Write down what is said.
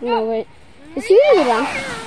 No, wait. Is he really done?